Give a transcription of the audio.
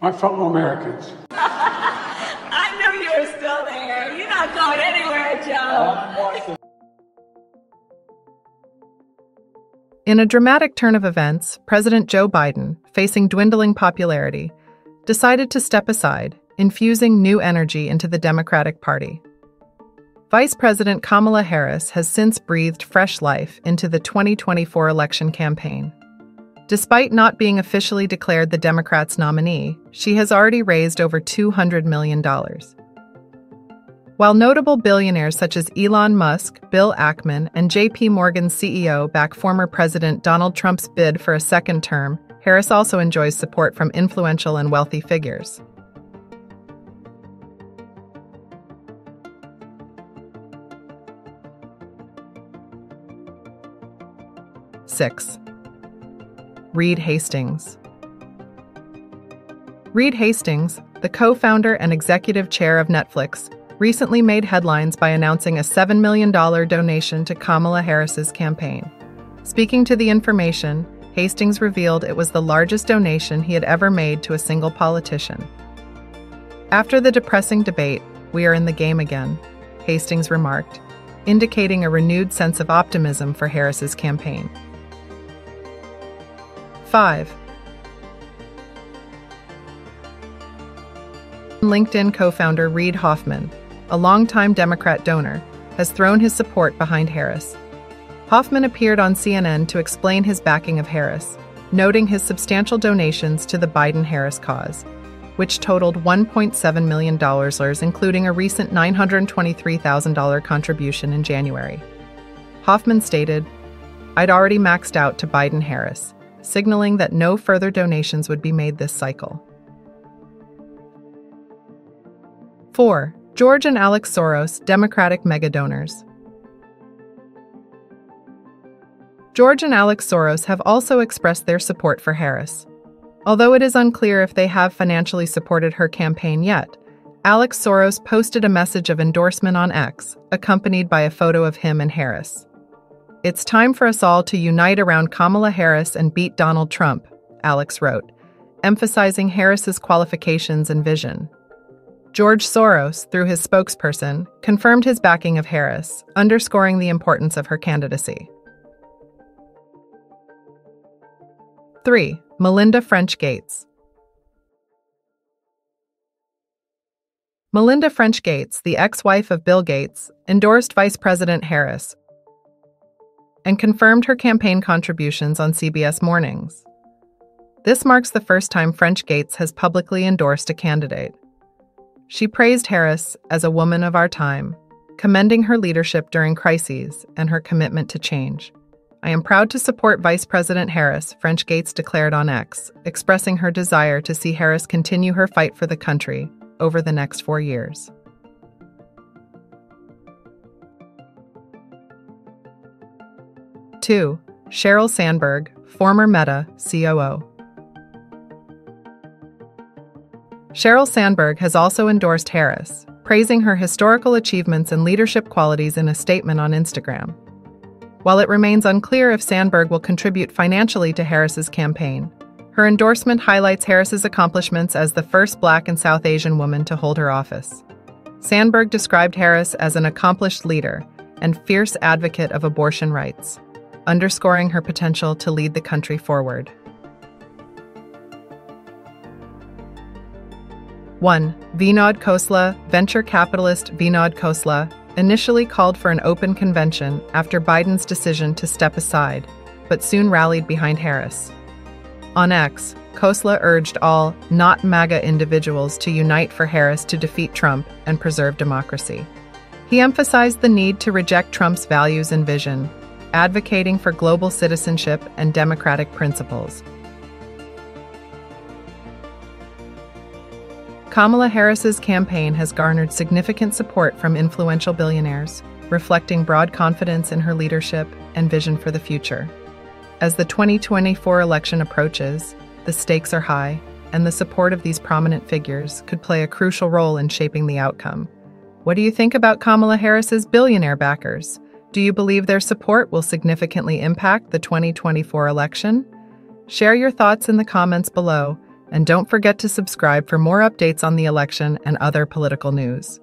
my fellow Americans. I knew you were still there. You're not going anywhere, Joe. In a dramatic turn of events, President Joe Biden, facing dwindling popularity, decided to step aside, infusing new energy into the Democratic Party. Vice President Kamala Harris has since breathed fresh life into the 2024 election campaign. Despite not being officially declared the Democrats' nominee, she has already raised over $200 million. While notable billionaires such as Elon Musk, Bill Ackman, and JP Morgan's CEO back former President Donald Trump's bid for a second term, Harris also enjoys support from influential and wealthy figures. Six. Reed Hastings. Reed Hastings, the co founder and executive chair of Netflix, recently made headlines by announcing a $7 million donation to Kamala Harris's campaign. Speaking to the information, Hastings revealed it was the largest donation he had ever made to a single politician. After the depressing debate, we are in the game again, Hastings remarked, indicating a renewed sense of optimism for Harris's campaign. 5. LinkedIn co founder Reid Hoffman a longtime Democrat donor, has thrown his support behind Harris. Hoffman appeared on CNN to explain his backing of Harris, noting his substantial donations to the Biden Harris cause, which totaled $1.7 million, including a recent $923,000 contribution in January. Hoffman stated, I'd already maxed out to Biden Harris, signaling that no further donations would be made this cycle. 4. George and Alex Soros, Democratic megadonors. George and Alex Soros have also expressed their support for Harris. Although it is unclear if they have financially supported her campaign yet, Alex Soros posted a message of endorsement on X, accompanied by a photo of him and Harris. It's time for us all to unite around Kamala Harris and beat Donald Trump, Alex wrote, emphasizing Harris's qualifications and vision. George Soros, through his spokesperson, confirmed his backing of Harris, underscoring the importance of her candidacy. 3. Melinda French Gates. Melinda French Gates, the ex wife of Bill Gates, endorsed Vice President Harris and confirmed her campaign contributions on CBS Mornings. This marks the first time French Gates has publicly endorsed a candidate. She praised Harris as a woman of our time, commending her leadership during crises and her commitment to change. I am proud to support Vice President Harris, French Gates declared on X, expressing her desire to see Harris continue her fight for the country over the next four years. Two, Sheryl Sandberg, former Meta COO. Sheryl Sandberg has also endorsed Harris, praising her historical achievements and leadership qualities in a statement on Instagram. While it remains unclear if Sandberg will contribute financially to Harris's campaign, her endorsement highlights Harris's accomplishments as the first Black and South Asian woman to hold her office. Sandberg described Harris as an accomplished leader and fierce advocate of abortion rights, underscoring her potential to lead the country forward. 1. Vinod Khosla, venture capitalist Vinod Khosla, initially called for an open convention after Biden's decision to step aside, but soon rallied behind Harris. On X, Khosla urged all not MAGA individuals to unite for Harris to defeat Trump and preserve democracy. He emphasized the need to reject Trump's values and vision, advocating for global citizenship and democratic principles. Kamala Harris's campaign has garnered significant support from influential billionaires, reflecting broad confidence in her leadership and vision for the future. As the 2024 election approaches, the stakes are high, and the support of these prominent figures could play a crucial role in shaping the outcome. What do you think about Kamala Harris's billionaire backers? Do you believe their support will significantly impact the 2024 election? Share your thoughts in the comments below And don't forget to subscribe for more updates on the election and other political news.